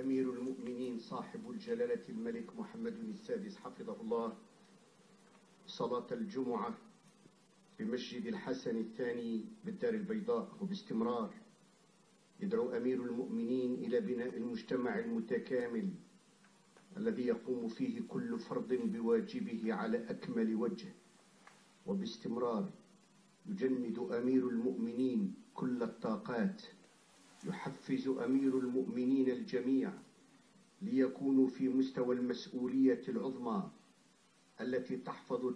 أمير المؤمنين صاحب الجلالة الملك محمد السادس حفظه الله صلاة الجمعة بمسجد الحسن الثاني بالدار البيضاء وباستمرار يدعو أمير المؤمنين إلى بناء المجتمع المتكامل الذي يقوم فيه كل فرد بواجبه على أكمل وجه. وباستمرار يجند أمير المؤمنين كل الطاقات يحفز أمير المؤمنين الجميع ليكونوا في مستوى المسؤولية العظمى التي تحفظ